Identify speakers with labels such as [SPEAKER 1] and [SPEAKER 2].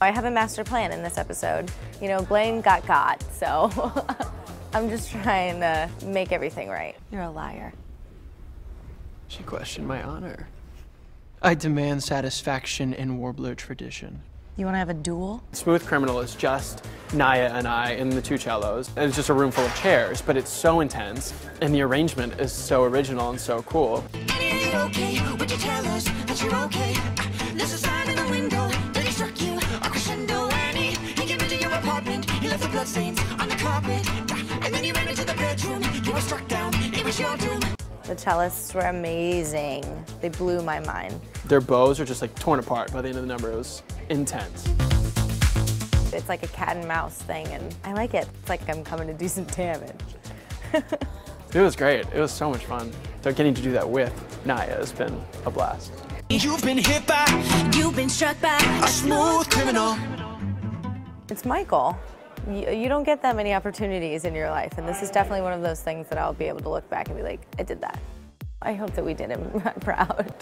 [SPEAKER 1] I have a master plan in this episode. You know, Blaine got got, so I'm just trying to make everything right. You're a liar.
[SPEAKER 2] She questioned my honor. I demand satisfaction in Warbler tradition.
[SPEAKER 1] You want to have a duel?
[SPEAKER 2] Smooth Criminal is just Naya and I and the two cellos. And it's just a room full of chairs, but it's so intense, and the arrangement is so original and so cool.
[SPEAKER 3] Left the bloodstains on the carpet, and then you ran into the bedroom. You were struck down. It was your doom.
[SPEAKER 1] The cellists were amazing. They blew my mind.
[SPEAKER 2] Their bows are just like torn apart by the end of the number. It was intense.
[SPEAKER 1] It's like a cat and mouse thing, and I like it. It's like I'm coming to do some damage.
[SPEAKER 2] it was great. It was so much fun. So getting to do that with Naya has been a blast.
[SPEAKER 3] You've been hit by, you've been struck by a smooth criminal.
[SPEAKER 1] It's Michael. You, don't get that many opportunities in your life, and this is definitely one of those things that I'll be able to look back and be like, I did that. I hope that we did him proud.